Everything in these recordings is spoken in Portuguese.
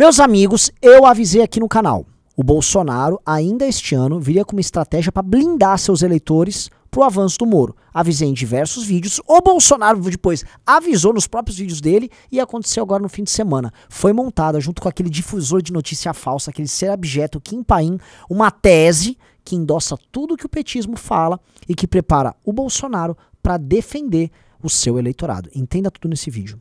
Meus amigos, eu avisei aqui no canal. O Bolsonaro, ainda este ano, viria com uma estratégia para blindar seus eleitores pro avanço do Moro. Avisei em diversos vídeos. O Bolsonaro depois avisou nos próprios vídeos dele e aconteceu agora no fim de semana. Foi montada junto com aquele difusor de notícia falsa, aquele ser abjeto Kim Paim, uma tese que endossa tudo que o petismo fala e que prepara o Bolsonaro para defender o seu eleitorado. Entenda tudo nesse vídeo.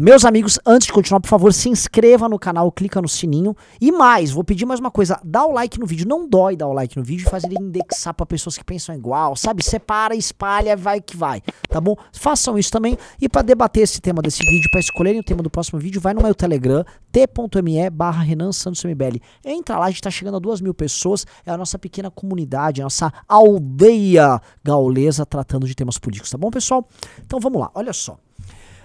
Meus amigos, antes de continuar, por favor, se inscreva no canal, clica no sininho. E mais, vou pedir mais uma coisa, dá o like no vídeo. Não dói dar o like no vídeo e fazer ele indexar para pessoas que pensam igual, sabe? Separa, espalha, vai que vai, tá bom? Façam isso também. E para debater esse tema desse vídeo, para escolherem o tema do próximo vídeo, vai no meu Telegram, t.me barra Renan Santos MBL. Entra lá, a gente tá chegando a duas mil pessoas, é a nossa pequena comunidade, a nossa aldeia gaulesa tratando de temas políticos, tá bom, pessoal? Então vamos lá, olha só.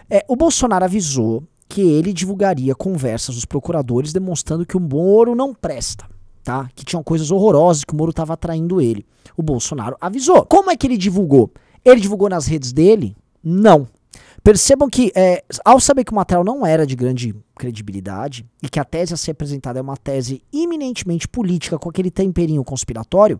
É, o Bolsonaro avisou que ele divulgaria conversas dos procuradores demonstrando que o Moro não presta. Tá? Que tinham coisas horrorosas, que o Moro estava atraindo ele. O Bolsonaro avisou. Como é que ele divulgou? Ele divulgou nas redes dele? Não. Percebam que, é, ao saber que o material não era de grande credibilidade e que a tese a ser apresentada é uma tese eminentemente política com aquele temperinho conspiratório,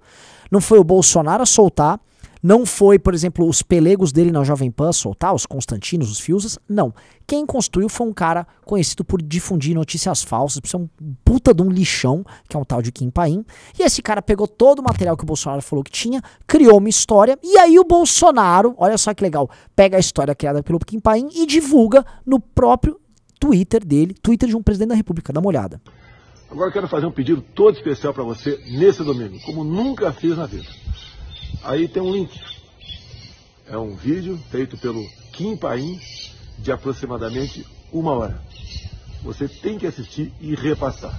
não foi o Bolsonaro a soltar não foi, por exemplo, os pelegos dele na Jovem Pan soltar, os Constantinos, os Fiusas. Não. Quem construiu foi um cara conhecido por difundir notícias falsas, por ser um puta de um lixão, que é um tal de Kim Paim. E esse cara pegou todo o material que o Bolsonaro falou que tinha, criou uma história, e aí o Bolsonaro, olha só que legal, pega a história criada pelo Kim Paim e divulga no próprio Twitter dele, Twitter de um presidente da República. Dá uma olhada. Agora eu quero fazer um pedido todo especial para você nesse domingo, como nunca fiz na vida. Aí tem um link. É um vídeo feito pelo Kim Paim de aproximadamente uma hora. Você tem que assistir e repassar.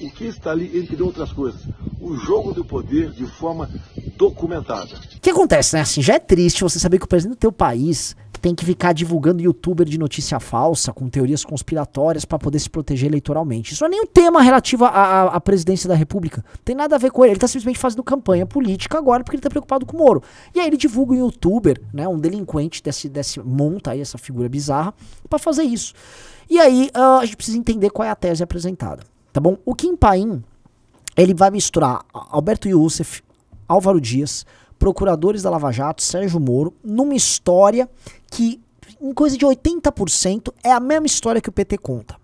O que está ali, entre outras coisas, o jogo do poder de forma documentada. O que acontece, né? Assim, já é triste você saber que o presidente do teu país tem que ficar divulgando youtuber de notícia falsa, com teorias conspiratórias para poder se proteger eleitoralmente. Isso não é nem um tema relativo à, presidência da república. Tem nada a ver com ele. Ele tá simplesmente fazendo campanha política agora porque ele tá preocupado com o Moro. E aí ele divulga um youtuber, né, um delinquente desse, desse monta aí, essa figura bizarra, para fazer isso. E aí uh, a gente precisa entender qual é a tese apresentada, tá bom? O Kim Paim, ele vai misturar Alberto Youssef, Álvaro Dias, procuradores da Lava Jato, Sérgio Moro, numa história que, em coisa de 80%, é a mesma história que o PT conta.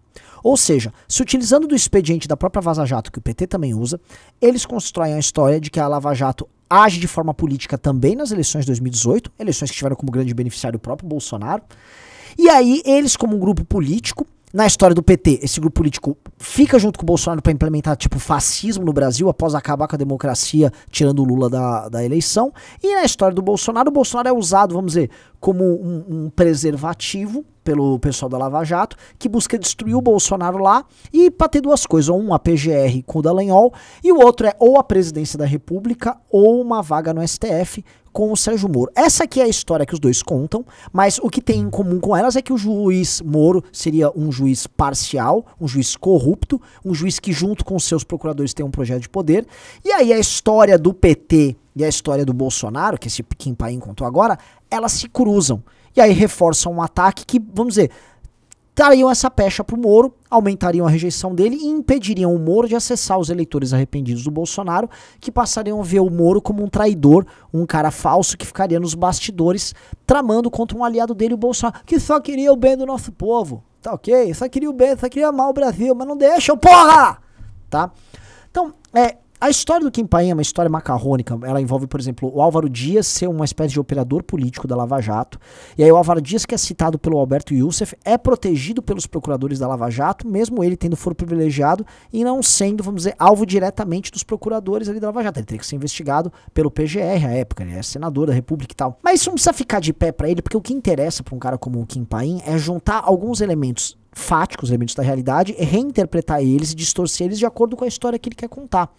Ou seja, se utilizando do expediente da própria Vaza Jato, que o PT também usa, eles constroem a história de que a Lava Jato age de forma política também nas eleições de 2018, eleições que tiveram como grande beneficiário o próprio Bolsonaro. E aí, eles, como um grupo político, na história do PT, esse grupo político fica junto com o Bolsonaro para implementar tipo fascismo no Brasil após acabar com a democracia, tirando o Lula da, da eleição. E na história do Bolsonaro, o Bolsonaro é usado, vamos dizer, como um, um preservativo pelo pessoal da Lava Jato, que busca destruir o Bolsonaro lá e para ter duas coisas, um a PGR com o Dallagnol e o outro é ou a presidência da República ou uma vaga no STF com o Sérgio Moro. Essa aqui é a história que os dois contam, mas o que tem em comum com elas é que o juiz Moro seria um juiz parcial, um juiz corrupto, um juiz que junto com seus procuradores tem um projeto de poder. E aí a história do PT e a história do Bolsonaro, que esse Kim Paim contou agora, elas se cruzam. E aí reforçam um ataque que, vamos dizer, trariam essa pecha para o Moro, aumentariam a rejeição dele e impediriam o Moro de acessar os eleitores arrependidos do Bolsonaro, que passariam a ver o Moro como um traidor, um cara falso que ficaria nos bastidores tramando contra um aliado dele, o Bolsonaro, que só queria o bem do nosso povo. Tá ok? Só queria o bem, só queria amar o Brasil, mas não deixam, porra! Tá? Então, é, a história do Kim Paim é uma história macarrônica. Ela envolve, por exemplo, o Álvaro Dias ser uma espécie de operador político da Lava Jato. E aí o Álvaro Dias, que é citado pelo Alberto Youssef, é protegido pelos procuradores da Lava Jato, mesmo ele tendo foro privilegiado e não sendo, vamos dizer, alvo diretamente dos procuradores ali da Lava Jato. Ele teria que ser investigado pelo PGR à época, ele é senador da República e tal. Mas isso não precisa ficar de pé para ele, porque o que interessa para um cara como o Kim Paim é juntar alguns elementos fáticos, elementos da realidade, reinterpretar eles e distorcer eles de acordo com a história que ele quer contar.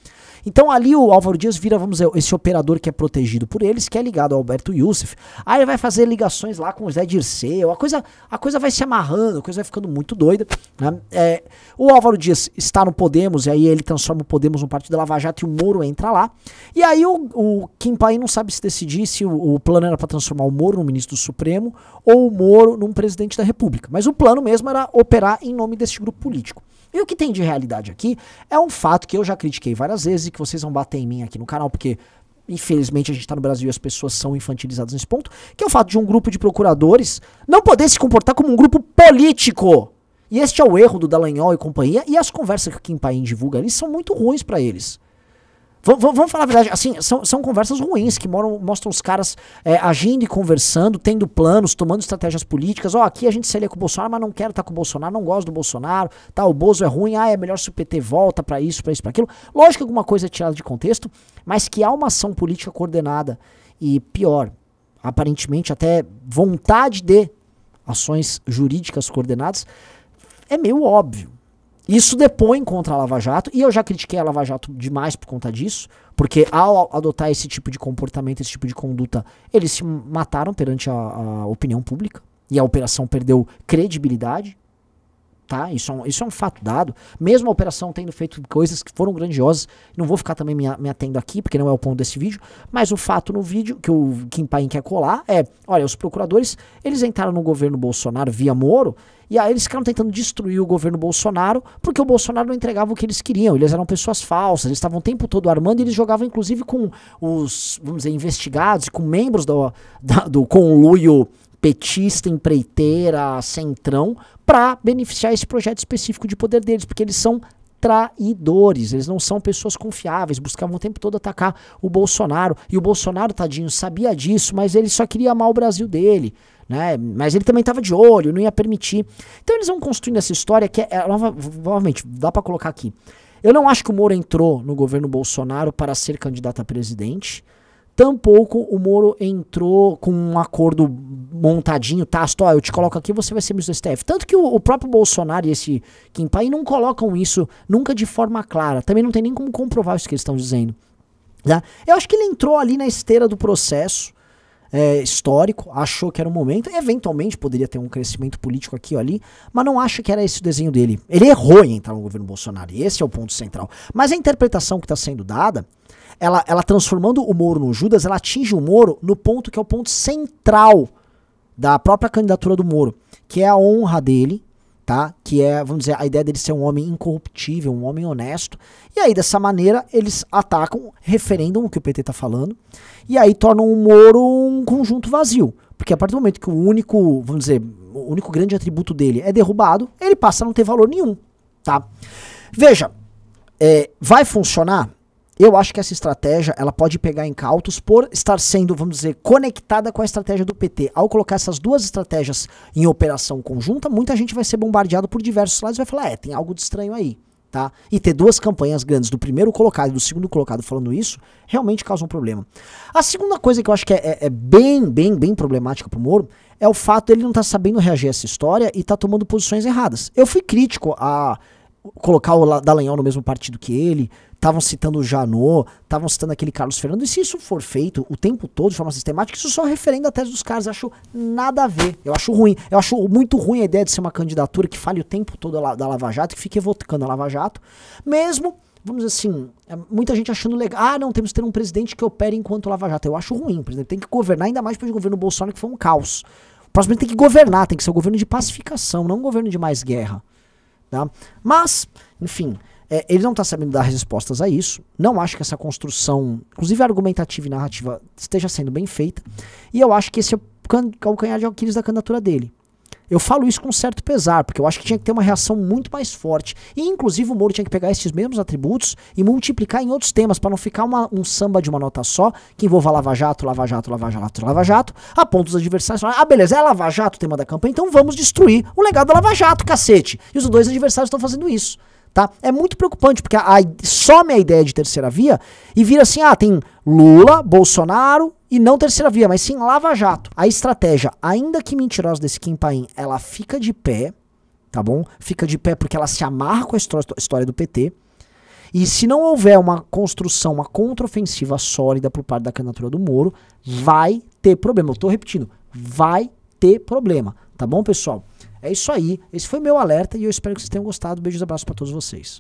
Então ali o Álvaro Dias vira, vamos dizer, esse operador que é protegido por eles, que é ligado ao Alberto Youssef. Aí ele vai fazer ligações lá com o Zé Dirceu, a coisa, a coisa vai se amarrando, a coisa vai ficando muito doida. Né? É, o Álvaro Dias está no Podemos, e aí ele transforma o Podemos no partido da Lava Jato e o Moro entra lá. E aí o, o Kim Paim não sabe se decidir se o, o plano era para transformar o Moro no ministro do Supremo ou o Moro num presidente da República. Mas o plano mesmo era operar em nome desse grupo político. E o que tem de realidade aqui é um fato que eu já critiquei várias vezes e que vocês vão bater em mim aqui no canal, porque infelizmente a gente está no Brasil e as pessoas são infantilizadas nesse ponto, que é o fato de um grupo de procuradores não poder se comportar como um grupo político. E este é o erro do Dallagnol e companhia, e as conversas que o Kim Paim divulga ali são muito ruins para eles. Vamos falar a verdade, assim, são, são conversas ruins que moram, mostram os caras é, agindo e conversando, tendo planos, tomando estratégias políticas. Ó, oh, aqui a gente se alia com o Bolsonaro, mas não quero estar com o Bolsonaro, não gosto do Bolsonaro, tá, o Bozo é ruim, ah, é melhor se o PT volta para isso, para isso, para aquilo. Lógico que alguma coisa é tirada de contexto, mas que há uma ação política coordenada e pior, aparentemente até vontade de ações jurídicas coordenadas, é meio óbvio. Isso depõe contra a Lava Jato, e eu já critiquei a Lava Jato demais por conta disso, porque ao adotar esse tipo de comportamento, esse tipo de conduta, eles se mataram perante a, a opinião pública, e a operação perdeu credibilidade, tá? Isso é, um, isso é um fato dado. Mesmo a operação tendo feito coisas que foram grandiosas, não vou ficar também me, me atendo aqui, porque não é o ponto desse vídeo, mas o fato no vídeo que o Kim Paim quer colar é, olha, os procuradores, eles entraram no governo Bolsonaro via Moro, e aí eles ficaram tentando destruir o governo Bolsonaro, porque o Bolsonaro não entregava o que eles queriam, eles eram pessoas falsas, eles estavam o tempo todo armando e eles jogavam inclusive com os, vamos dizer, investigados, com membros do, da, do conluio petista, empreiteira, centrão, para beneficiar esse projeto específico de poder deles, porque eles são traidores, eles não são pessoas confiáveis, buscavam o tempo todo atacar o Bolsonaro, e o Bolsonaro, tadinho, sabia disso, mas ele só queria amar o Brasil dele, né? Mas ele também estava de olho, não ia permitir. Então eles vão construindo essa história que é, é novamente, dá para colocar aqui. Eu não acho que o Moro entrou no governo Bolsonaro para ser candidato a presidente. Tampouco o Moro entrou com um acordo montadinho, tácito, ó, eu te coloco aqui, você vai ser ministro do STF. Tanto que o, o próprio Bolsonaro e esse Kim Pai não colocam isso nunca de forma clara. Também não tem nem como comprovar isso que eles estão dizendo. Tá? Eu acho que ele entrou ali na esteira do processo é, histórico, achou que era o momento, eventualmente poderia ter um crescimento político aqui ou ali, mas não acha que era esse o desenho dele. Ele errou em entrar no governo Bolsonaro, e esse é o ponto central. Mas a interpretação que está sendo dada ela, ela transformando o Moro no Judas, ela atinge o Moro no ponto que é o ponto central da própria candidatura do Moro, que é a honra dele, tá? Que é, vamos dizer, a ideia dele ser um homem incorruptível, um homem honesto. E aí, dessa maneira, eles atacam, referendam o que o PT tá falando, e aí tornam o Moro um conjunto vazio. Porque a partir do momento que o único, vamos dizer, o único grande atributo dele é derrubado, ele passa a não ter valor nenhum, tá? Veja, é, vai funcionar? Eu acho que essa estratégia ela pode pegar em cautos por estar sendo, vamos dizer, conectada com a estratégia do PT. Ao colocar essas duas estratégias em operação conjunta, muita gente vai ser bombardeado por diversos lados e vai falar: é, tem algo de estranho aí. Tá? E ter duas campanhas grandes do primeiro colocado e do segundo colocado falando isso, realmente causa um problema. A segunda coisa que eu acho que é, é, é bem, bem, bem problemática pro Moro é o fato dele não estar tá sabendo reagir a essa história e tá tomando posições erradas. Eu fui crítico a colocar o Dallagnol no mesmo partido que ele, estavam citando o Janot, estavam citando aquele Carlos Fernando, e se isso for feito o tempo todo de forma sistemática, isso só referenda a tese dos caras. Eu acho nada a ver. Eu acho ruim. Eu acho muito ruim a ideia de ser uma candidatura que fale o tempo todo da Lava Jato, que fique evocando a Lava Jato, mesmo vamos dizer assim, é, muita gente achando legal. Ah, não, temos que ter um presidente que opere enquanto Lava Jato. Eu acho ruim. O presidente tem que governar, ainda mais depois do governo Bolsonaro, que foi um caos. O próximo tem que governar, tem que ser um governo de pacificação, não um governo de mais guerra. Tá? Mas, enfim, é, ele não está sabendo dar respostas a isso. Não acho que essa construção, inclusive argumentativa e narrativa, esteja sendo bem feita. E eu acho que esse é o calcanhar de Aquiles da candidatura dele. Eu falo isso com certo pesar, porque eu acho que tinha que ter uma reação muito mais forte. E, inclusive, o Moro tinha que pegar esses mesmos atributos e multiplicar em outros temas, para não ficar uma, um samba de uma nota só, que envolva Lava Jato, Lava Jato, Lava Jato, Lava Jato, a ponto dos adversários falarem, ah, beleza, é Lava Jato o tema da campanha, então vamos destruir o legado da Lava Jato, cacete. E os dois adversários estão fazendo isso. Tá? É muito preocupante, porque a, a, some a ideia de terceira via e vira assim: ah, tem Lula, Bolsonaro e não terceira via, mas sim Lava Jato. A estratégia, ainda que mentirosa desse Kim Paim, ela fica de pé, tá bom? Fica de pé porque ela se amarra com a história do PT. E se não houver uma construção, uma contraofensiva sólida por parte da candidatura do Moro, vai ter problema. Eu tô repetindo, vai ter problema, tá bom, pessoal? É isso aí. Esse foi meu alerta e eu espero que vocês tenham gostado. Beijos e abraços para todos vocês.